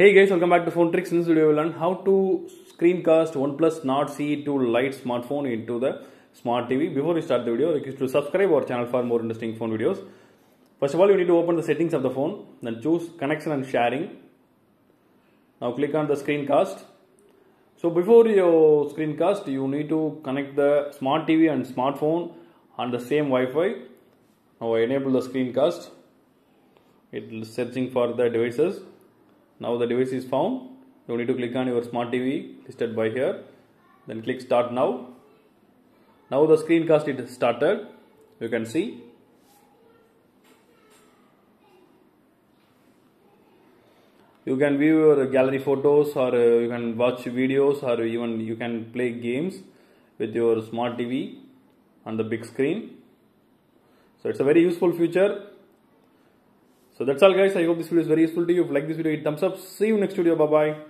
Hey guys, welcome back to Phone Trickz. In this video, we'll learn how to screencast OnePlus Nord CE2 Lite smartphone into the smart TV. Before we start the video, request to subscribe our channel for more interesting phone videos. First of all, you need to open the settings of the phone, then choose connection and sharing. Now click on the screencast. So before your screencast, you need to connect the smart TV and smartphone on the same Wi-Fi. Now I enable the screencast. It is searching for the devices. Now the device is found. You need to click on your smart TV listed by here. Then click start now. Now the screencast is started. You can see. You can view your gallery photos or uh, you can watch videos or even you can play games with your smart TV on the big screen. So it's a very useful feature. So that's all guys. I hope this video is very useful to you. If you like this video, hit thumbs up. See you next video. Bye bye.